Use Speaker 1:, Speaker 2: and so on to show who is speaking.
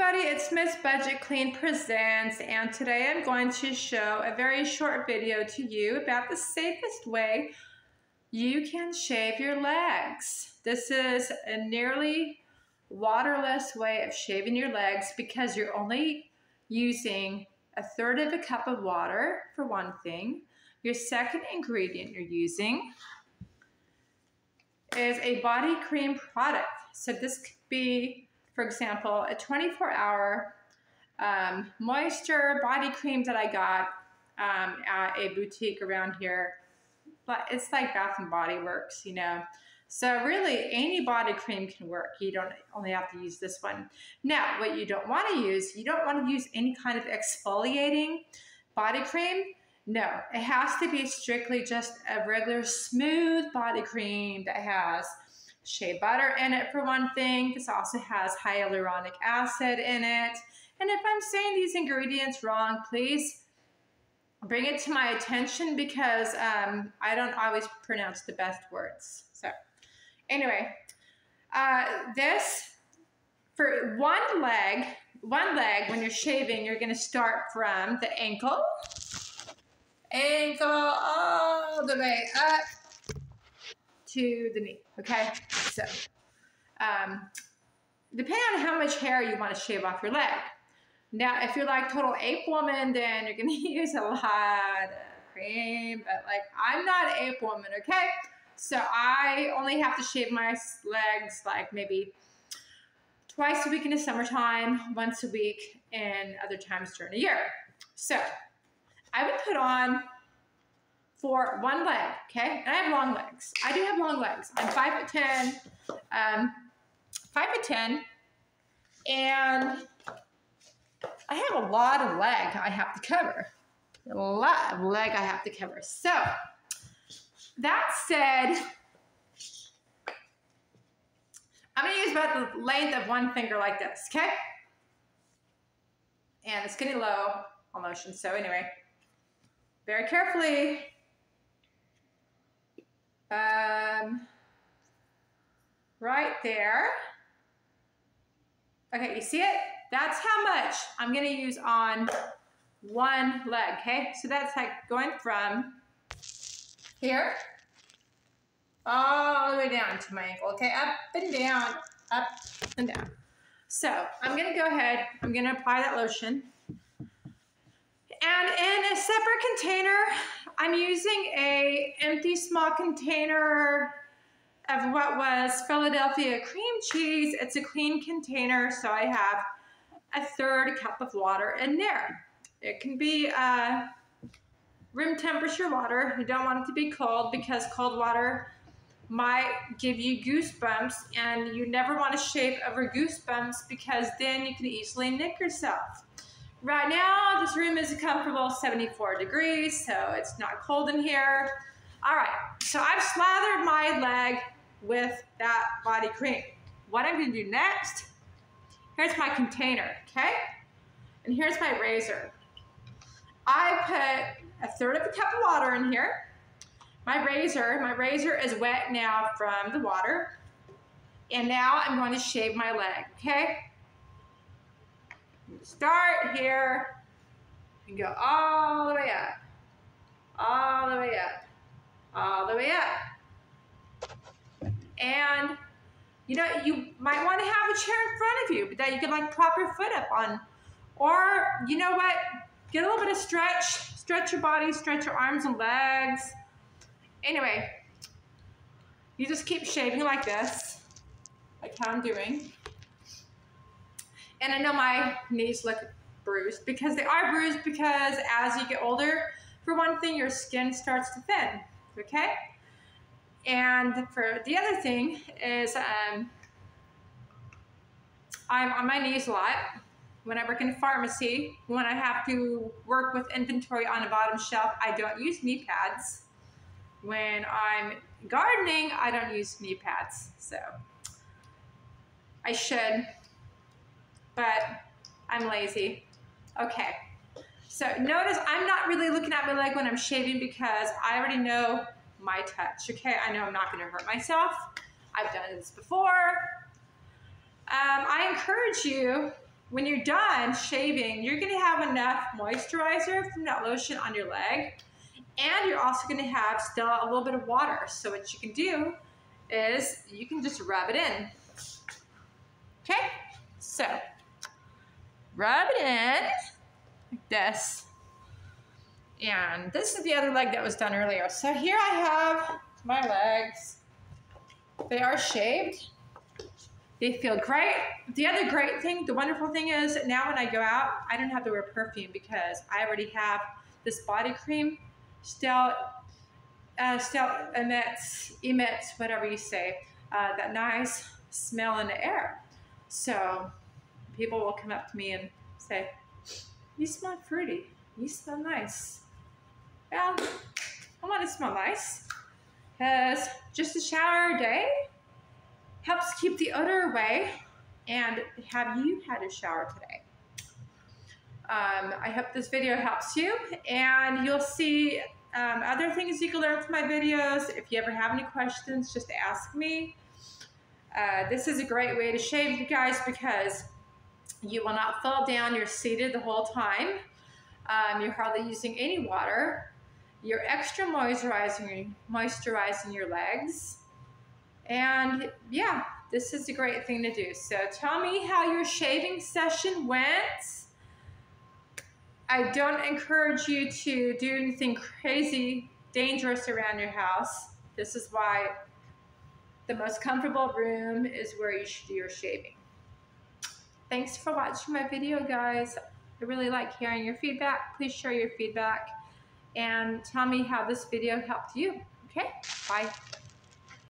Speaker 1: everybody, it's Miss Budget Clean Presents, and today I'm going to show a very short video to you about the safest way you can shave your legs. This is a nearly waterless way of shaving your legs because you're only using a third of a cup of water for one thing. Your second ingredient you're using is a body cream product. So this could be for example, a 24 hour um, moisture body cream that I got um, at a boutique around here. But it's like Bath and Body Works, you know. So really, any body cream can work. You don't only have to use this one. Now, what you don't want to use, you don't want to use any kind of exfoliating body cream. No, it has to be strictly just a regular smooth body cream that has shea butter in it for one thing. This also has hyaluronic acid in it. And if I'm saying these ingredients wrong, please bring it to my attention because um, I don't always pronounce the best words. So anyway, uh, this, for one leg, one leg, when you're shaving, you're gonna start from the ankle, ankle all the way up to the knee, okay? So, um, depending on how much hair you want to shave off your leg. Now, if you're like total ape woman, then you're gonna use a lot of cream, but like I'm not an ape woman, okay? So I only have to shave my legs like maybe twice a week in the summertime, once a week and other times during the year. So I would put on for one leg, okay? And I have long legs. I do have long legs. I'm five foot ten, um, five foot ten, and I have a lot of leg I have to cover. A lot of leg I have to cover. So that said, I'm gonna use about the length of one finger like this, okay? And it's getting low on motion. So anyway, very carefully um, right there. Okay, you see it? That's how much I'm gonna use on one leg, okay? So that's like going from here all the way down to my ankle, okay? Up and down, up and down. So I'm gonna go ahead, I'm gonna apply that lotion. And in a separate container, I'm using a empty small container of what was Philadelphia cream cheese. It's a clean container, so I have a third cup of water in there. It can be uh, room temperature water. You don't want it to be cold because cold water might give you goosebumps and you never want to shave over goosebumps because then you can easily nick yourself. Right now, this room is a comfortable 74 degrees, so it's not cold in here. All right, so I've slathered my leg with that body cream. What I'm gonna do next, here's my container, okay? And here's my razor. I put a third of a cup of water in here. My razor, my razor is wet now from the water. And now I'm going to shave my leg, okay? Start here and go all the way up, all the way up, all the way up. And you know, you might want to have a chair in front of you that you can like prop your foot up on. Or, you know what? Get a little bit of stretch, stretch your body, stretch your arms and legs. Anyway, you just keep shaving like this, like how I'm doing. And I know my knees look bruised because they are bruised because as you get older, for one thing, your skin starts to thin, okay? And for the other thing is um, I'm on my knees a lot. When I work in pharmacy, when I have to work with inventory on a bottom shelf, I don't use knee pads. When I'm gardening, I don't use knee pads. So I should but I'm lazy. Okay. So notice I'm not really looking at my leg when I'm shaving because I already know my touch, okay? I know I'm not gonna hurt myself. I've done this before. Um, I encourage you when you're done shaving, you're gonna have enough moisturizer from that lotion on your leg. And you're also gonna have still a little bit of water. So what you can do is you can just rub it in. Okay, so rub it in like this. And this is the other leg that was done earlier. So here I have my legs. They are shaved. They feel great. The other great thing, the wonderful thing is now when I go out, I don't have to wear perfume because I already have this body cream still, uh, still emits, emits, whatever you say, uh, that nice smell in the air. So people will come up to me and say, you smell fruity. You smell nice. Well, I want to smell nice because just a shower a day helps keep the odor away. And have you had a shower today? Um, I hope this video helps you and you'll see um, other things you can learn from my videos. If you ever have any questions, just ask me. Uh, this is a great way to shave you guys because you will not fall down. You're seated the whole time. Um, you're hardly using any water. You're extra moisturizing, moisturizing your legs. And yeah, this is a great thing to do. So tell me how your shaving session went. I don't encourage you to do anything crazy, dangerous around your house. This is why the most comfortable room is where you should do your shaving. Thanks for watching my video, guys. I really like hearing your feedback. Please share your feedback and tell me how this video helped you. Okay, bye.